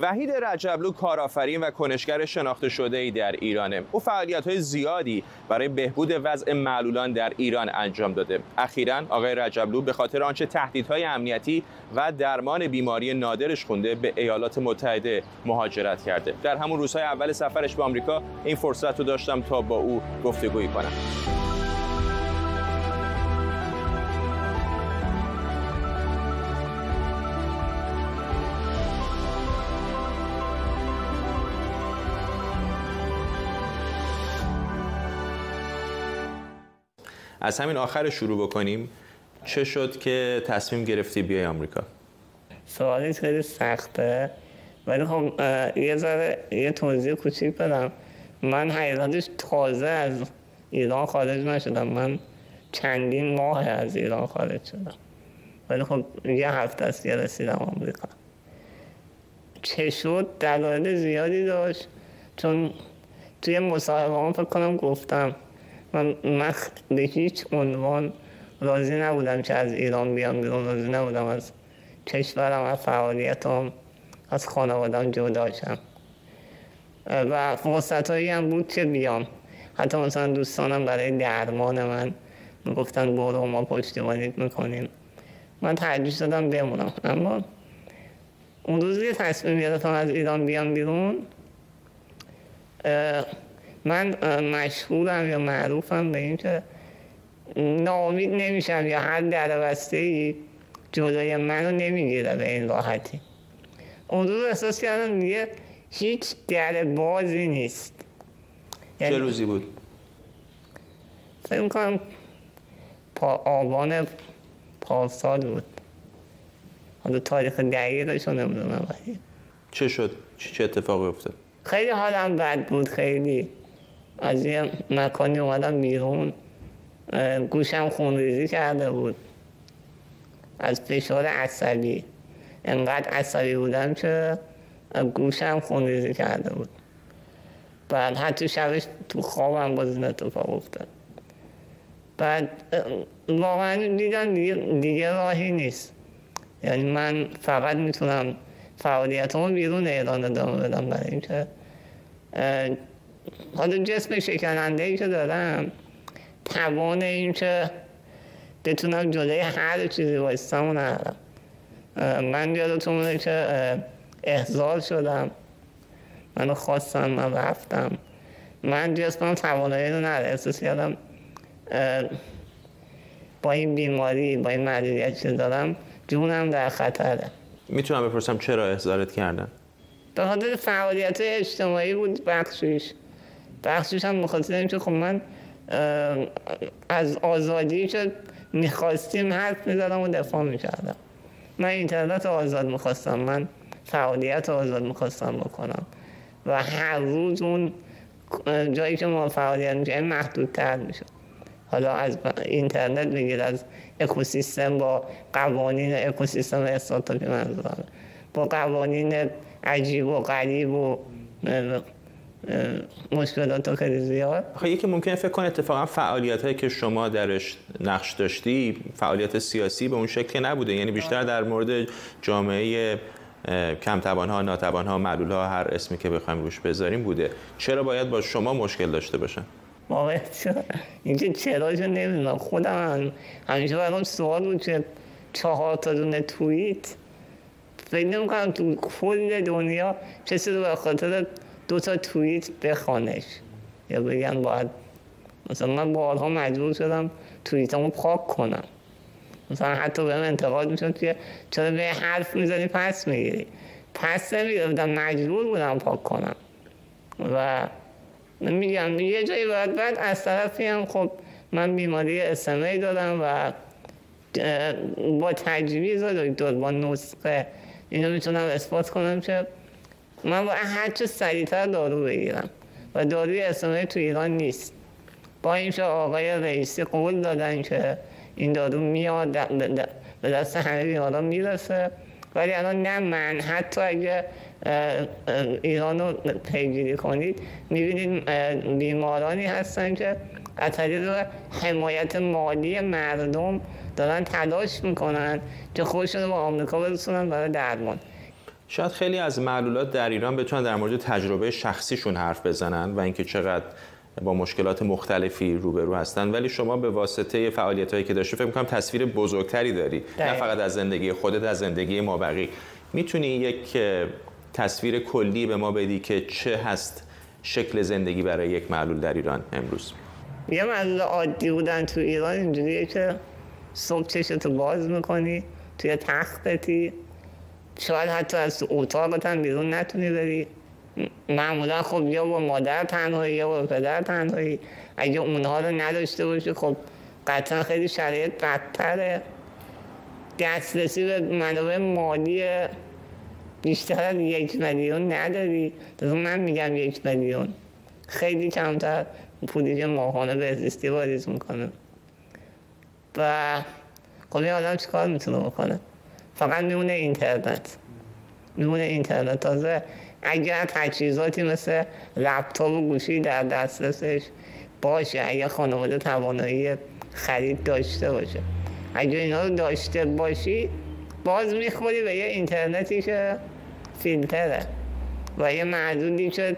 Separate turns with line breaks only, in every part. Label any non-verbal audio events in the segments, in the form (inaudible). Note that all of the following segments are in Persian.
وحید رجبلو کارآفرین و کنشگر شناخته شده ای در ایرانه. او فعالیت های زیادی برای بهبود وضع معلولان در ایران انجام داده. اخیرا آقای رجبلو به خاطر آنچه تهدیدهای امنیتی و درمان بیماری نادرش خونده به ایالات متحده مهاجرت کرده. در همون روزهای اول سفرش به آمریکا این فرصت رو داشتم تا با او گفتگویی کنم. از همین آخر شروع بکنیم. چه شد که تصمیم گرفتی بیای آمریکا؟
سوالی خیلی سخته. ولی خب یه ذره یه توضیح کوچیک بدم. من حقیقتش تازه از ایران خارج نشدم. من چندین ماه از ایران خارج شدم. ولی خب یه هفته است یه رسیدم آمریکا. چه شد؟ دلایل زیادی داشت. چون توی مصاحبه فکر کنم گفتم من, من به هیچ عنوان راضی نبودم که از ایران بیام بیرون راضی نبودم از کشورم از فعالیتم از خانوادم جدا شم. و فرصت هم بود که بیام. حتی مثلا دوستانم برای درمان من گفتن برو ما پشتیبانیت می‌کنیم. من ترجیح دادم بمونم. اما اون روزی تصمیم گرفتم از ایران بیام بیرون. من مشهورم یا معروفم به اینکه ناامید نمیشم یا هر در ای جلوی منو نمی‌گیره به این راحتی اون روز احساس کردم دیگه هیچ در بازی نیست
چه یعنی روزی بود؟
فکر می‌کنم پا آبان پارسال بود حالا تاریخ دقیقش رو نمی‌دونم
چه شد؟ چه اتفاقی افتاد؟
خیلی حالم بد بود خیلی از یه مکانی اومدم بیرون گوشم خونریزی کرده بود. از فشار عصبی. انقدر عصبی بودم که گوشم خونریزی کرده بود. بعد حتی شبش تو خوابم باز این اتفاق افتاد. بعد واقعا دیدم دیگه, دیگه راهی نیست. یعنی من فقط می‌تونم فعالیتمو بیرون ایران ادامه بدم برای اینکه حالا جسم شکننده ای که دارم. توان این که بتونم جلوی هر چیزی بایستم و ندارم من یادتونه که احضار شدم. منو خواستم من رفتم. من جسمم توانایی رو نداره. احساس کردم با این بیماری با این مدیریت که دارم جونم در خطره.
می‌تونم بپرسم چرا احضارت کردن؟
به خاطر فعالیت اجتماعی بود بخشیش. بخشش هم مخاطر اینکه خب من از آزادی که می‌خواستیم حرف می‌زدم و دفاع می‌کردم. من اینترنت آزاد می‌خواستم من فعالیت آزاد می‌خواستم بکنم. و هر روز اون جایی که ما فعالیت می‌کنیم محدودتر میشه حالا از اینترنت بگیر از اکوسیستم با قوانین اکوسیستم استارتاپی منظورم. با قوانین عجیب و غریب و مشکلات خیلی زیاد.
آخه یکی ممکنه فکر کنه اتفاقا فعالیت هایی که شما درش نقش داشتی فعالیت سیاسی به اون شکل نبوده. یعنی بیشتر در مورد جامعه کم توان ها ناتوان ها معلول ها هر اسمی که بخوایم روش بذاریم بوده. چرا باید با شما مشکل داشته باشن؟
واقعا اینکه چراشو نمی‌دونم. خودم همیشه برام سوال بود که چهار تا دونه توییت. فکر نمی‌کنم تو کل دنیا کسی رو به خاطر دو تا توییت بخوانش یا بگن باید مثلا من بارها مجبور شدم توییتمو پاک کنم. مثلا حتی بهم انتقاد می‌شد که چرا به حرف می‌زنی پس می‌گیری. پس نمی‌گرفتم مجبور بودم پاک کنم. و میگم یه جایی باید بعد از طرفی هم خب من بیماری اسمی دادم و با تجویز دکتر با نسخه اینو می‌تونم اثبات کنم که من باید هر چه سریعتر دارو بگیرم. و داروی اسلامی تو ایران نیست. با اینکه آقای رئیسی قول دادن که این دارو میاد به دست همه بیماران می‌رسه. ولی الان نه من حتی اگه ایران رو پیگیری کنید می‌بینید بیمارانی هستن که از طریق حمایت مالی مردم دارن تلاش می‌کنن که خودشون رو به آمریکا برسونن برای درمان.
شاید خیلی از معلولات در ایران بتونن در مورد تجربه شخصیشون حرف بزنن و اینکه چقدر با مشکلات مختلفی روبرو هستن. ولی شما به واسطه فعالیت هایی که داشته فکر می‌کنم تصویر بزرگتری داری. نه فقط از زندگی خودت از زندگی ما بقی می‌تونی یک تصویر کلی به ما بدی که چه هست شکل زندگی برای یک معلول در ایران امروز؟
یه معلول عادی بودن تو ایران اینجوریه که صبح چشتو باز می‌کنی توی تختتی. شاید حتی از اتاقت هم بیرون نتونی بری. معمولا خب یا با مادر تنهایی یا با پدر تنهایی. اگه اونها رو نداشته باشی خب قطعا خیلی شرایط بدتره. دسترسی به منابع مالی بیشتر از یک میلیون نداری. من میگم یک میلیون. خیلی کمتر پولی که ماهانه به زیستی واریز می‌کنه. و خب این آدم چیکار می‌تونه بکنه؟ فقط میمونه اینترنت میمونه اینترنت تازه اگر تجهیزاتی مثل لپتاپ و گوشی در دسترسش باشه اگر خانواده توانایی خرید داشته باشه اگر اینا رو داشته باشی باز می‌خوری به یه اینترنتی که فیلتره و یه معدودی که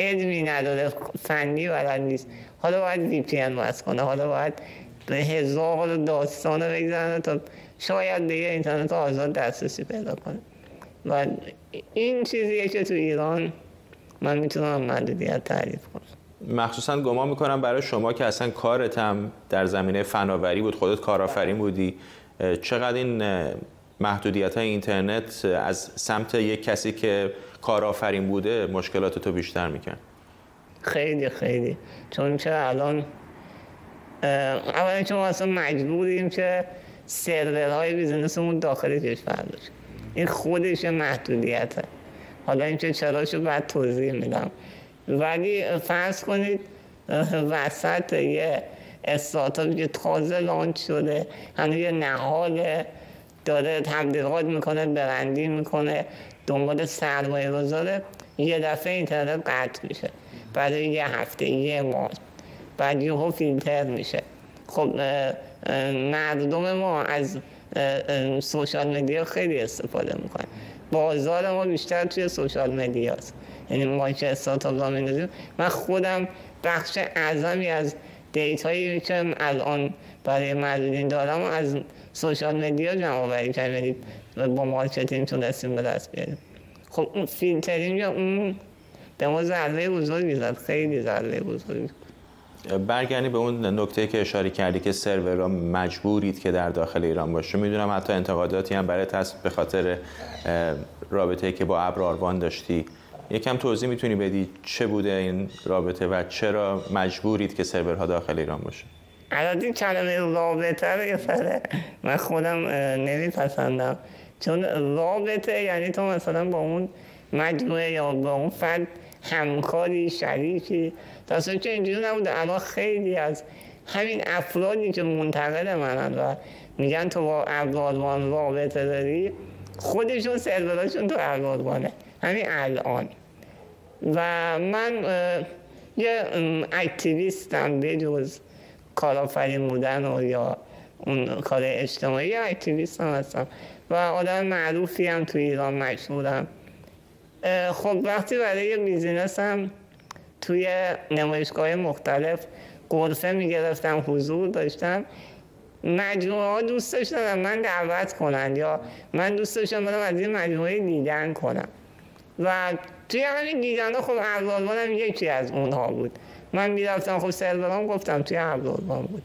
علمی نداره فنی بلد نیست حالا باید وی پی ان کنه حالا باید به هزار داستان رو بگذارن تا شاید دیگه اینترنت آزاد دسترسی پیدا کنه. و این چیزیه که تو ایران من می‌تونم محدودیت تعریف کنم.
مخصوصا گمان می‌کنم برای شما که اصلا کارت هم در زمینه فناوری بود خودت کارآفرین بودی. چقدر این محدودیت های اینترنت از سمت یک کسی که کارآفرین بوده مشکلات تو بیشتر میکن
خیلی خیلی. چون که الان اولا که ما اصلا مجبوریم که سرورهای بیزنسمون داخل کشور باشه این خودش محدودیته. حالا اینکه چراشو بعد توضیح میدم. ولی فرض کنید وسط یه استارتاپی که تازه launch شده هنوز یه نهال داره تبلیغات می‌کنه branding می‌کنه دنبال سرمایه گذاره یه دفعه اینترنت قطع میشه. برای یه هفته یه ماه. بعد یهو فیلتر میشه. خب مردم ما از social media خیلی استفاده می‌کنن. بازار ما بیشتر توی social media است یعنی ما که استارتاپ میندازیم. من خودم بخش اعظمی از data یی که الان برای معلولین دارم از social media جمع آوری کردیم با marketing تونستیم به دست بیاریم. خب اون فیلترینگ اون به ما ضربه بزرگی زد. خیلی ضربه بزرگی.
برگردی به اون نکته که اشاره کردی که سرورها مجبورید که در داخل ایران باشه. می‌دونم حتی انتقاداتی هم برای هست به خاطر رابطه که با ابراروان داشتی. یکم توضیح می‌تونی بدی چه بوده این رابطه و چرا مجبورید که سرورها داخل ایران باشه؟
الان این کلمه رابطه رو یه من خودم نمیپسندم. چون رابطه یعنی تو مثلا با اون مجموعه یا با اون فرد همکاری شریکی تا که اینجوری نبوده؟ الان خیلی از همین افرادی که منتقد منن و میگن تو با ابر آروان رابطه داری خودشون سروراشون تو ابر آروانه همین الان. و من یه activist م به جز کارآفرین بودن و یا اون کار اجتماعی activist هم هستم. و آدم معروفی هم تو ایران مشهورم. خب وقتی برای business هم توی نمایشگاه مختلف قرفه می‌گرفتم حضور داشتم. مجموعه ها دوست داشتن من دعوت کنن یا من دوست داشتم برم از این مجموعه دیدن کنم. و توی همین دیدن خب هم یکی از اونها بود. من می‌رفتم خب سرورام گفتم توی ابزاربان بود.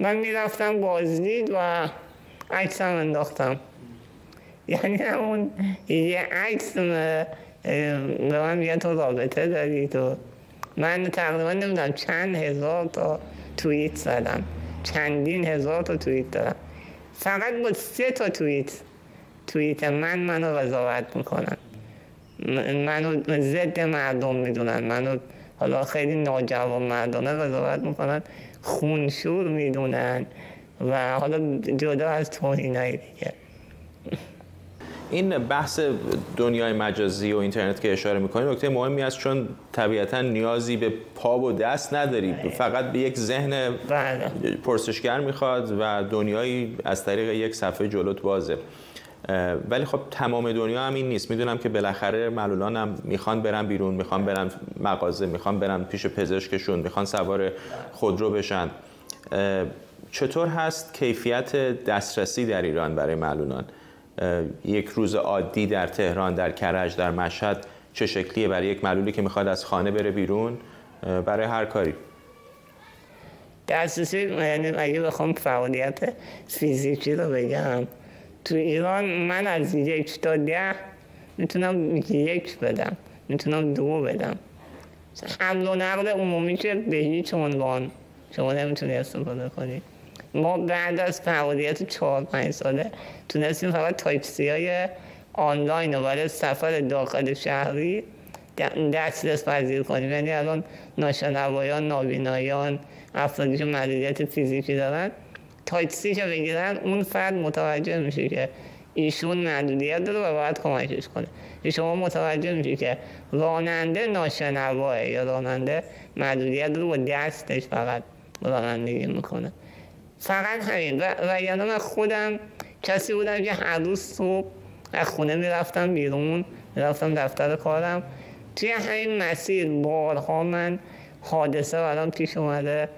من می‌رفتم بازدید و عکسم انداختم. (laughs) یعنی همون یه عکس به من میگن تو رابطه داری تو. من تقریبا نمی‌دونم چند هزار تا توییت زدم. چندین هزار تا توییت دارم. فقط با سه تا توییت. توییت من منو قضاوت می‌کنن. منو ضد مردم می‌دونن. منو حالا خیلی ناجوان مردانه قضاوت می‌کنن. خونشور می‌دونن. و حالا جدا از توهینای دیگه.
این بحث دنیای مجازی و اینترنت که اشاره می‌کنی نکته مهمی است چون طبیعتا نیازی به پا و دست نداری.
بله.
فقط به یک ذهن
بله.
پرسشگر می‌خواد و دنیایی از طریق یک صفحه جلوت بازه. ولی خب تمام دنیا هم این نیست. می‌دونم که بالاخره معلولان هم می‌خوان برن بیرون می‌خوان برن مغازه می‌خوان برن پیش پزشکشون می‌خوان سوار خودرو بشن. چطور هست کیفیت دسترسی در ایران برای معلولان؟ یک روز عادی در تهران در کرج در مشهد چه شکلیه برای یک معلولی که می‌خواد از خانه بره بیرون برای هر کاری.
دسترسی یعنی اگه بخوام فعالیت فیزیکی رو بگم تو ایران من از یک تا ده می‌تونم یک بدم می‌تونم دو بدم. حمل و نقل عمومی که به هیچ عنوان شما نمی‌تونی استفاده کنی. ما بعد از فعالیت چهار پنج ساله تونستیم فقط تپسی های آنلاین و برای سفر داخل شهری دسترس پذیر کنیم. یعنی الان ناشنوایان نابینایان افرادی که محدودیت فیزیکی دارن تپسی که بگیرن اون فرد متوجه میشه که ایشون محدودیت داره و باید کمکش کنه. شما متوجه میشه که راننده ناشنواست یا راننده محدودیت رو با دستش فقط رانندگی می‌کنه. فقط همین و, و یعنی من خودم کسی بودم که هر روز صبح از خونه می‌رفتم بیرون می‌رفتم دفتر کارم. توی همین مسیر بارها من حادثه برام پیش اومده.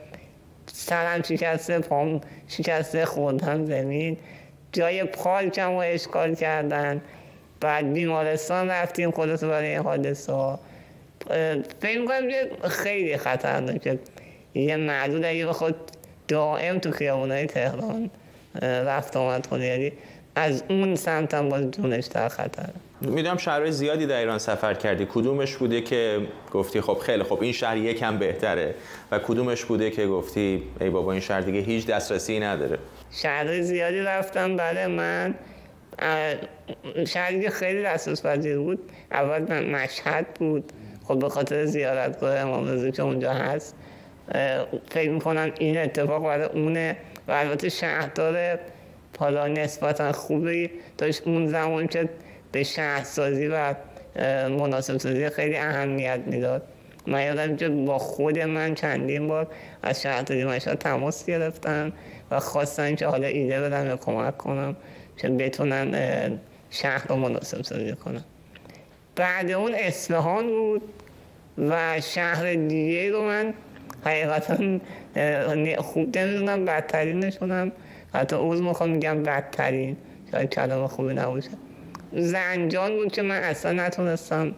سرم شکسته پام شکسته خوردم زمین. جای پارکم رو اشکال کردن. بعد بیمارستان رفتیم خودتو برای این حادثه. ها فکر کنم خیلی خطرناکه. یه معدود اگه خود دائم تو خیابونای تهران رفت آمد کنه یعنی از اون سمت هم باز جونش در خطر
می‌دونم شهرهای زیادی در ایران سفر کردی کدومش بوده که گفتی خب خیلی خب این شهر یکم بهتره و کدومش بوده که گفتی ای بابا این شهر دیگه هیچ دسترسی نداره
شهرهای زیادی رفتم برای من شهری که خیلی دسترس پذیر بود اول مشهد بود خب به خاطر زیارتگاه امام رضا که اونجا هست فکر می‌کنم این اتفاق برای اونه و البته شهردار حالا نسبتا خوبی داشت اون زمان که به شهرسازی و مناسب سازی خیلی اهمیت می‌داد. من یادم که با خود من چندین بار از شهرداری مشهد تماس گرفتن و خواستن که حالا ایده بدم یا کمک کنم که بتونن شهر رو مناسب سازی کنم. بعد اون اصفهان بود و شهر دیگه رو من حقیقتا نمی‌دونم بدترینشونم حتی اوز می‌خوام میگم بدترین شاید کلام خوبی نباشه. زنجان بود که من اصلا نتونستم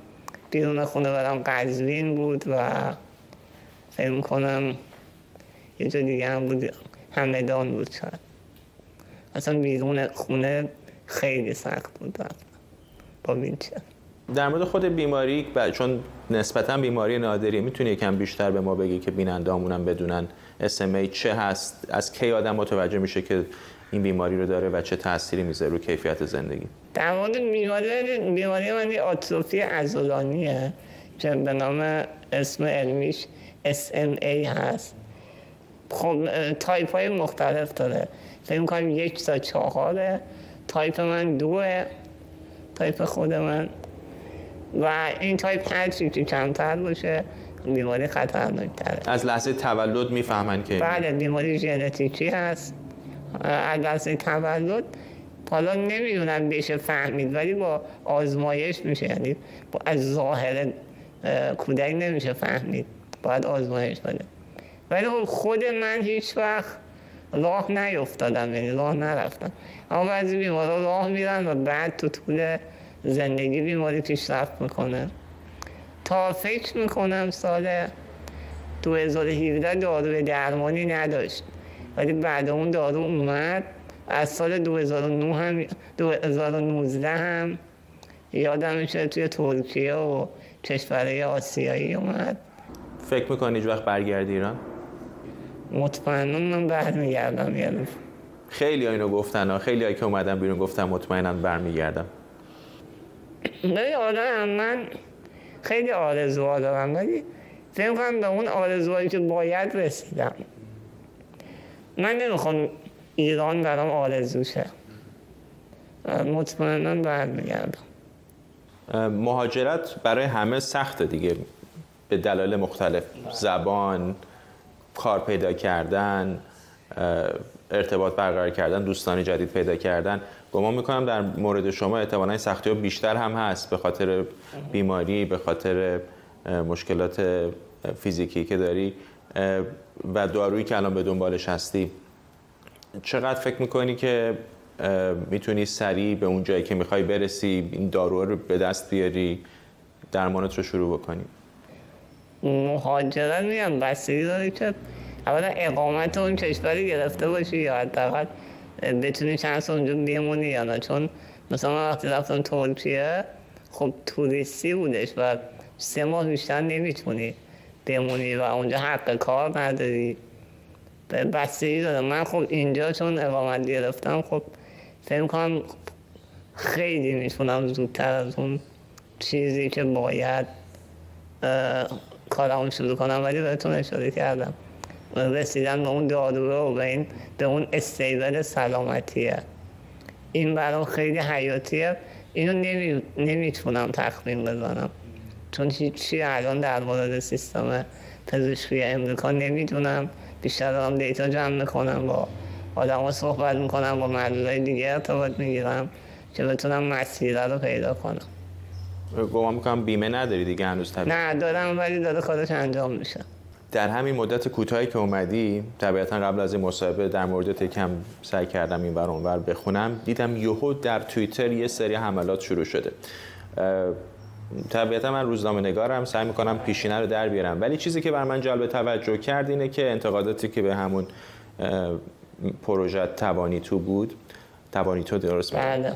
بیرون خونه برم. قزوین بود و فکر کنم یه جا دیگه هم بود همدان بود شاید. اصلا بیرون خونه خیلی سخت بود. با وینچر
در مورد خود بیماری چون نسبتا بیماری نادری می‌تونی یکم بیشتر به ما بگی که بینندامونم بدونن SMA چه هست از کی آدم متوجه میشه که این بیماری رو داره و چه تأثیری می‌ذاره رو کیفیت زندگی؟
در مورد بیماری بیماری من آتروفی عضلانیه که به نام اسم علمیش SMA هست. خب تایپ های مختلف داره. فکر می‌کنم یک تا چهاره تایپ من دوه. تایپ خود من و این تایپ هر که کمتر باشه بیماری خطرناکتره.
از لحظه تولد می‌فهمن که
بله بیماری ژنتیکی هست. از لحظه تولد حالا نمی‌دونم بشه فهمید ولی با آزمایش میشه یعنی از ظاهر کودک نمیشه فهمید. باید آزمایش بده ولی خب خود من هیچ وقت راه نیفتادم یعنی راه نرفتم. اما بعضی بیمارا راه میرن و بعد تو طول زندگی بیماری پیشرفت می‌کنه. تا فکر می‌کنم سال 2017 دارو درمانی نداشت. ولی بعد اون دارو اومد. از سال 2009 هم 2019 هم یادمشه توی ترکیه و کشورهای آسیایی اومد.
فکر می‌کنی هیچ وقت برگردی ایران؟
مطمئنا من برمیگردم یعنی.
خیلی اینو گفتن ها. خیلی هایی که اومدن بیرون گفتم مطمئنا برمیگردم.
نه آدم من خیلی آرزوها دارم ولی فکر کنم به اون آرزوهایی که باید رسیدم. من نمی‌خوام ایران برام آرزوشه مطمئنا برمیگردم.
مهاجرت برای همه سخته دیگه. به دلایل مختلف زبان کار پیدا کردن. ارتباط برقرار کردن دوستانی جدید پیدا کردن. گمان می‌کنم در مورد شما احتمالا سختی ها بیشتر هم هست به خاطر بیماری به خاطر مشکلات فیزیکی که داری و دارویی که الان به دنبالش هستی. چقدر فکر می‌کنی که می‌تونی سریع به اون جایی که می‌خوای برسی این دارو رو به دست بیاری درمانت رو شروع بکنی؟
مهاجرت میگم بستگی داره که اولا اقامت اون کشوری گرفته باشی یا حداقل بتونی چند سال اونجا بمونی یا نه. چون مثلا وقتی رفتم ترکیه خب توریستی بودش و سه ماه بیشتر نمی‌تونی بمونی و اونجا حق کار نداری. بستگی داره من خب اینجا چون اقامت گرفتم خب فکر کنم خیلی می‌تونم زودتر از اون چیزی که باید کارمون شروع کنم ولی بهتون اشاره کردم. رسیدن به اون دارو و به, این به اون استیبل سلامتیه. این برام خیلی حیاتیه. اینو نمی... نمی‌تونم تخمین بزنم. چون هیچی الان در مورد سیستم پزشکی امریکا نمی‌دونم. بیشتر دارم دیتا جمع می‌کنم با آدم صحبت می‌کنم با مردای دیگه ارتباط می‌گیرم که بتونم مسیره رو پیدا کنم.
گمان می‌کنم بیمه نداری دیگه هنوز
طبیعی نه دارم ولی داره خودش انجام میشه.
در همین مدت کوتاهی که اومدی طبیعتا قبل از این مصاحبه در مورد تکم سعی کردم این اونور بخونم دیدم یهو در توییتر یه سری حملات شروع شده. طبیعتا من روزنامه نگارم سعی می‌کنم پیشینه رو در بیارم. ولی چیزی که بر من جلب توجه کرد اینه که انتقاداتی که به همون پروژه توانی تو بود توانی تو درست
بله.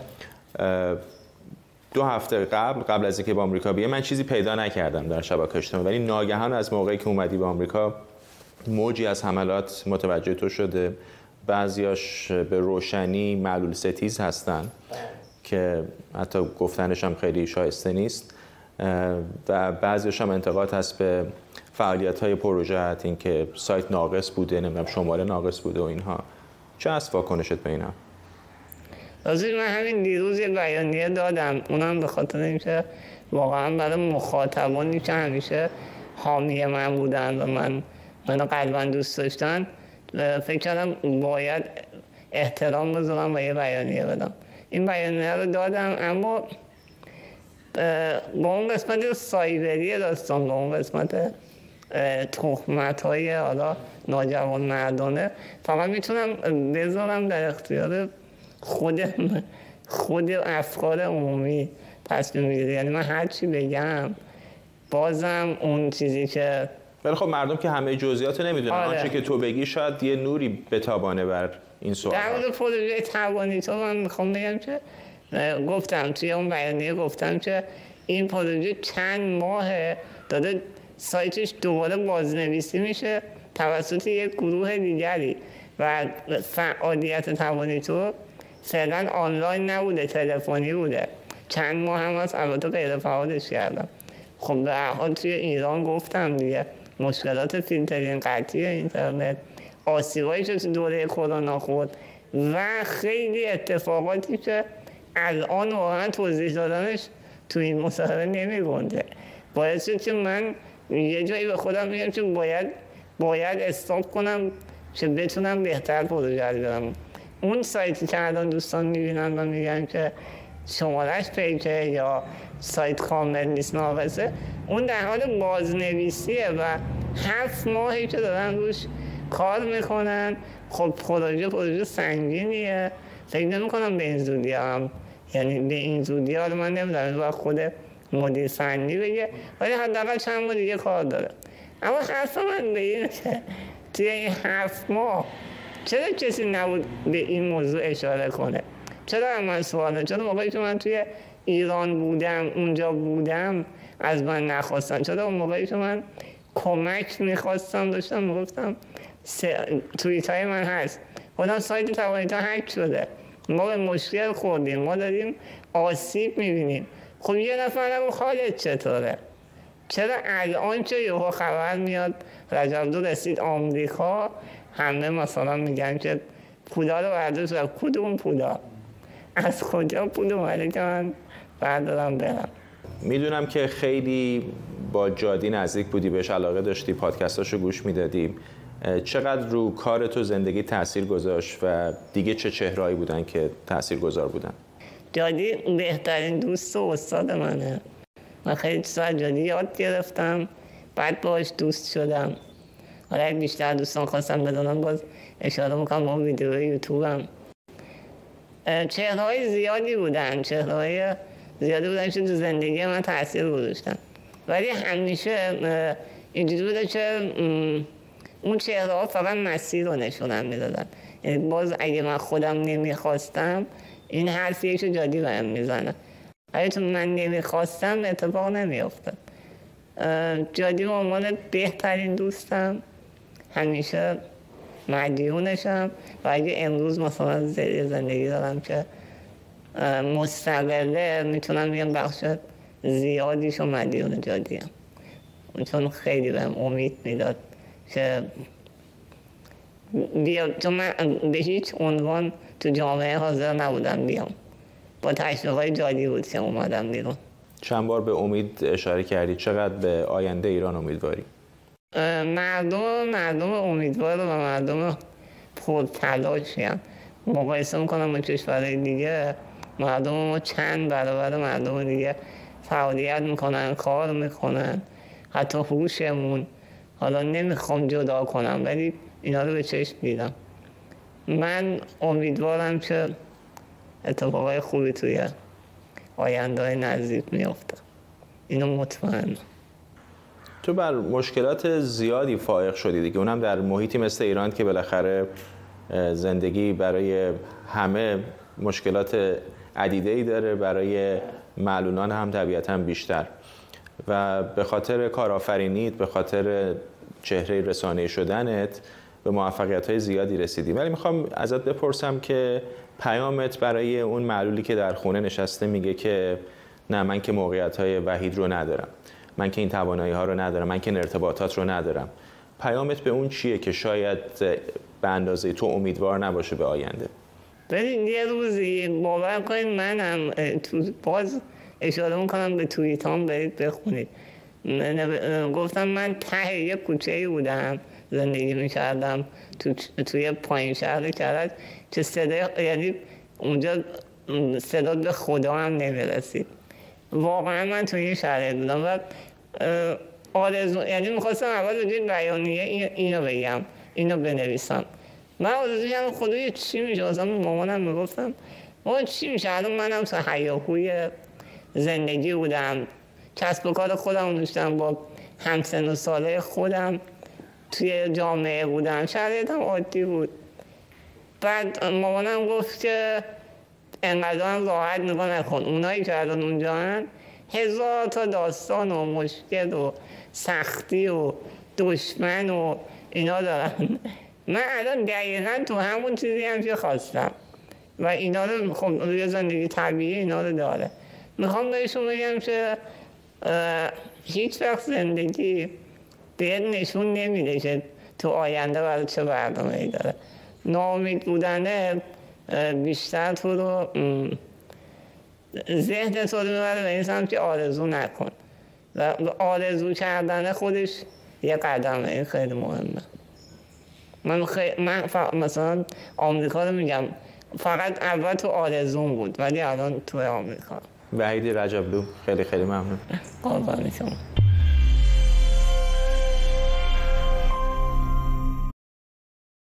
دو هفته قبل قبل از اینکه به آمریکا بیام من چیزی پیدا نکردم در شبکه اجتماعی. ولی ناگهان از موقعی که اومدی به آمریکا موجی از حملات متوجه تو شده. بعضیاش به روشنی معلول ستیز هستن که حتی گفتنش هم خیلی شایسته نیست. و بعضیش هم انتقاد هست به فعالیت های پروژه اینکه سایت ناقص بوده نمی‌دونم شماره ناقص بوده و اینها. چه هست واکنشت به اینا؟
رازی من همین دیروز یه بیانیه دادم. اونم به خاطر اینکه واقعا برای مخاطبانی که همیشه حامی من بودن و من منو قلبا دوست داشتن فکر کردم باید احترام بذارم و یه بیانیه بدم. این بیانیه رو دادم اما با اون قسمت سایبری داستان با اون قسمت تخمت های حالا ناجوان مردانه فقط می‌تونم بذارم در اختیار خود خود افکار عمومی تصمیم می‌گیره. یعنی من هر چی بگم بازم اون چیزی که
ولی خب مردم که همه جزئیات نمی‌دونن. آره. آنچه که تو بگی شاید یه نوری بتابانه بر این سوال.
در مورد پروژه توانی تو من می‌خوام بگم که گفتم توی اون بیانیه گفتم که این پروژه چند ماه داده سایتش دوباره بازنویسی میشه توسط یک گروه دیگری و فعالیت توانی تو فعلا آنلاین نبوده تلفنی بوده. چند ماه هم از البته غیر فعالش کردم. خب به حال توی ایران گفتم دیگه مشکلات فیلترین قطعی اینترنت. آسیبایی که تو دوره کرونا خورد و خیلی اتفاقاتی که الان واقعا توضیح دادنش تو این مصاحبه نمیگنده باعث شد که من یه جایی به خودم میگم که باید باید استاپ کنم که بتونم بهتر پروژه برم. اون سایتی که الان دوستان می‌بینن و میگن که شمارش پیکه یا سایت کامل نیست ناقصه اون در حال بازنویسیه و هفت ماهی که دارن روش کار می‌کنن. خب پروژه پروژه سنگینیه. فکر نمی کنم به این زودی هم یعنی به این زودی ها من نمی‌دونم و خود مدیر فنی بگه ولی حداقل چند ماه دیگه کار داره. اما حرف من به که توی این هفت ماه چرا کسی نبود به این موضوع اشاره کنه؟ چرا من سواله چرا موقعی که من توی ایران بودم اونجا بودم از من نخواستن؟ چرا اون موقعی که من کمک می‌خواستم داشتم می‌گفتم توییت های من هست. خودم سایت توانیت هک شده. ما به مشکل خوردیم. ما داریم آسیب می‌بینیم. خب یه نفر نگو خالد چطوره؟ چرا الان چه یهو خبر میاد رجب دو رسید آمریکا همه مثلا میگن که پولا رو برداشت و کدوم پولا؟ از کجا پول اومده که من بردارم برم؟
می‌دونم که خیلی با جادی نزدیک بودی بهش علاقه داشتی پادکستاشو گوش می‌دادی چقدر رو کار تو زندگی تاثیر گذاشت و دیگه چه چهرهایی بودن که تاثیر گذار بودن؟
جادی بهترین دوست و استاد منه. من خیلی چیزا جادی یاد گرفتم بعد باش دوست شدم. حالا بیشتر دوستان خواستم بدونم باز اشاره می‌کنم با ویدیو یوتیوبم چهرهای زیادی بودن چهرهای زیادی بودن که تو زندگی من تاثیر گذاشتن ولی همیشه اینجوری بوده که اون چهره ها فقط مسیر رو نشونم می‌دادن یعنی باز اگه من خودم نمی‌خواستم این حرفیه که جادی بهم می‌زنه اگه تو من نمی‌خواستم اتفاق نمیافتد جادی به عنوان بهترین دوستم همیشه مدیونشم و اگه امروز مثلا زندگی دارم که مستقله می‌تونم بگم بخش زیادیشو مدیون جادیم. چون خیلی بهم امید می‌داد که بیا چون من به هیچ عنوان تو جامعه حاضر نبودم بیام. با تشویق جادی بود که اومدم بیرون.
چند بار به امید اشاره کردی. چقدر به آینده ایران امیدواری
مردم مردم امیدوار و مردم پر تلاشی هم مقایسه می‌کنم با کشورهای دیگه. مردم ما چند برابر مردم دیگه فعالیت می‌کنن کار می‌کنن. حتی هوشمون. حالا نمی‌خوام جدا کنم ولی اینا رو به چشم دیدم من امیدوارم که اتفاقای خوبی توی آینده نزدیک میافته اینو مطمئن
تو بر مشکلات زیادی فائق شدی دیگه. اونم در محیطی مثل ایران که بالاخره زندگی برای همه مشکلات عدیده ای داره برای معلولان هم طبیعتا بیشتر. و به خاطر کارآفرینیت به خاطر چهره رسانه شدنت به موفقیت های زیادی رسیدی. ولی می‌خوام ازت بپرسم که پیامت برای اون معلولی که در خونه نشسته میگه که نه من که موقعیت های وحید رو ندارم. من که این توانایی ها رو ندارم من که این ارتباطات رو ندارم. پیامت به اون چیه که شاید به اندازه تو امیدوار نباشه به آینده؟
ببین یه روزی باور کنید منم تو باز اشاره می‌کنم به توییت هم برید بخونید. گفتم من ته یه کوچه بودم زندگی می‌کردم تو توی پایین شهر کرد که صدا یعنی اونجا صدا به خدا هم نمی‌رسید. واقعا من توی یه شهر بودم و آرزو یعنی می‌خواستم اول بگید بیانیه اینو بگم اینو بنویسم. من آرزو کردم خدای چی میشه؟ اصلا مامانم می‌گفتم ما چی میشه؟ الان منم تو حیاهوی زندگی بودم. کسب و کار خودم داشتم با همسن و ساله خودم توی جامعه بودم. شرایطم عادی بود. بعد مامانم گفت که انقدر راحت نگاه نکن اونایی که الان اونجا هزار تا داستان و مشکل و سختی و دشمن و اینا دارن. من الان دقیقا تو همون چیزی هم که خواستم. و اینا رو خب روی زندگی طبیعی اینا رو داره. می‌خوام بهشون بگم که هیچ وقت زندگی بهت نشون نمیده که تو آینده برای چه برنامه ای داره. نامید بودنه بیشتر تو رو ذهن تو رو می‌بره به این سمت که آرزو نکن. و آرزو کردن خودش یه قدمه این خیلی مهمه. من, خی... من مثلا آمریکا رو میگم فقط اول تو آرزون بود ولی الان تو آمریکا.
وحیدی رجبلو خیلی خیلی ممنون.
قربان شما.